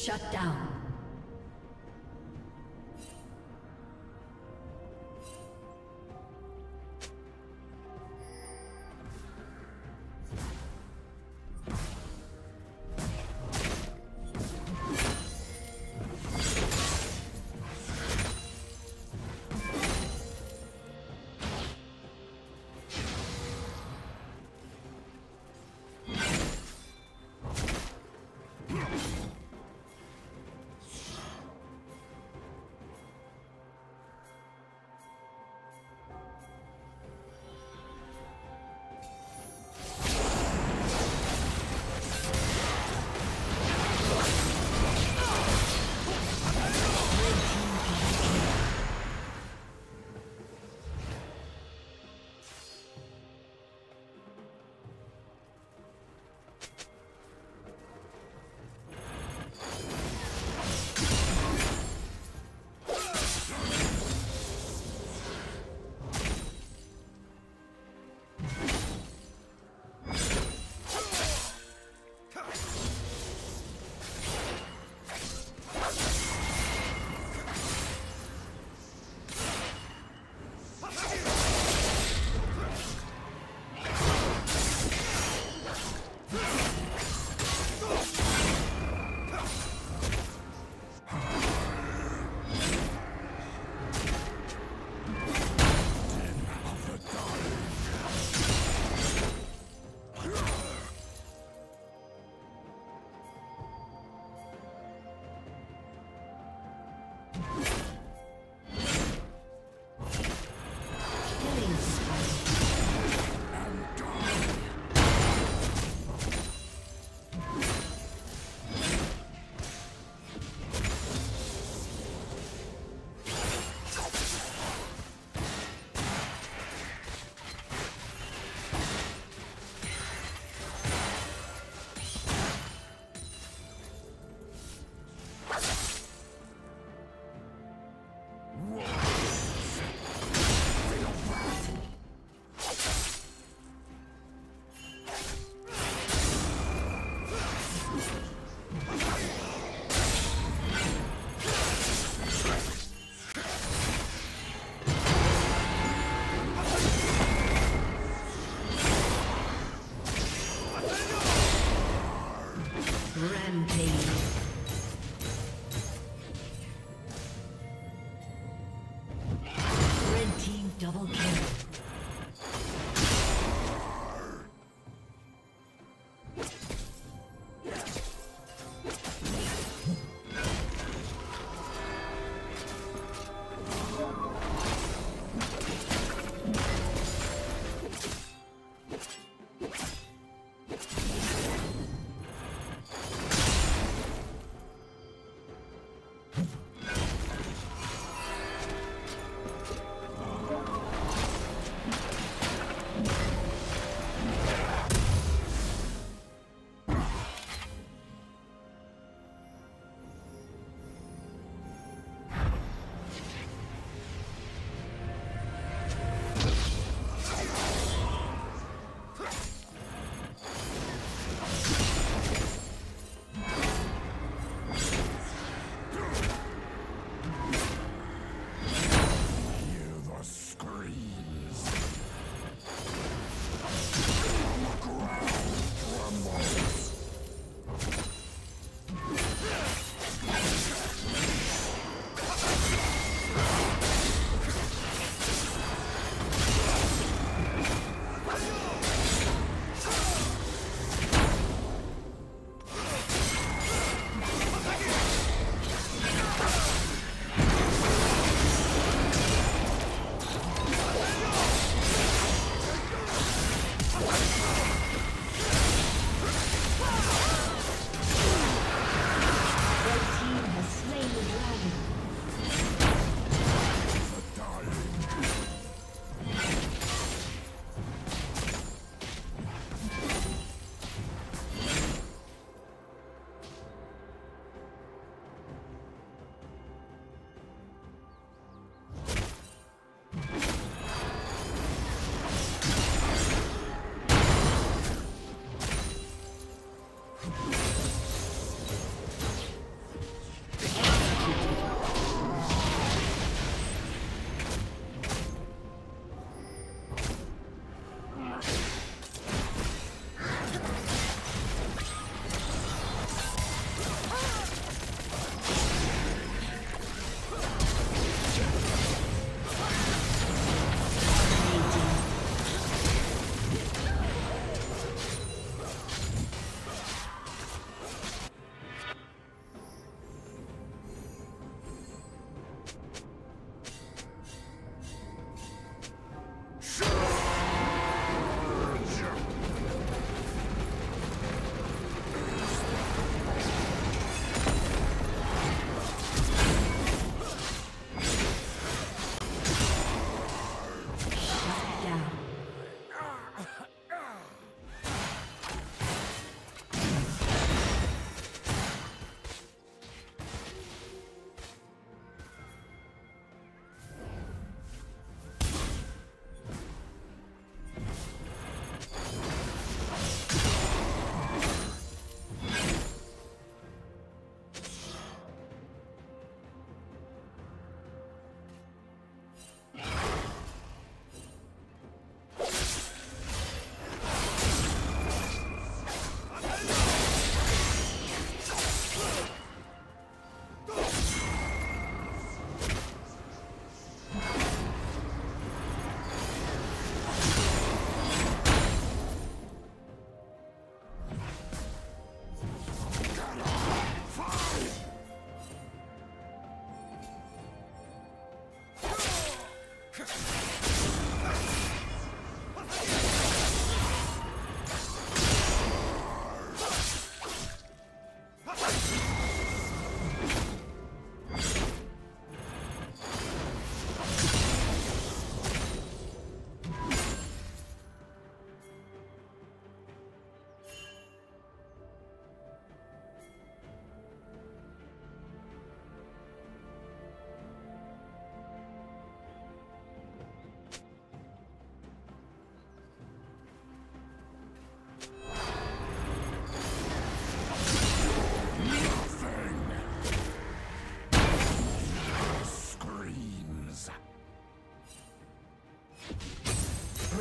Shut down.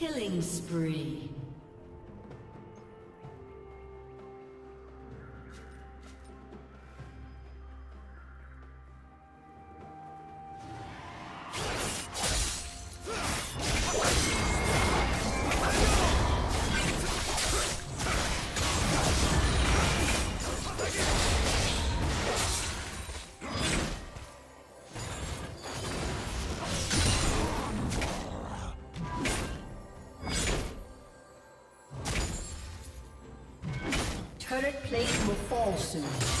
Killing spree. Soon.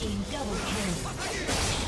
Team double kill.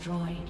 Destroyed.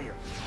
Barrier.